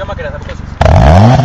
¿Qué más quieres hacer cosas?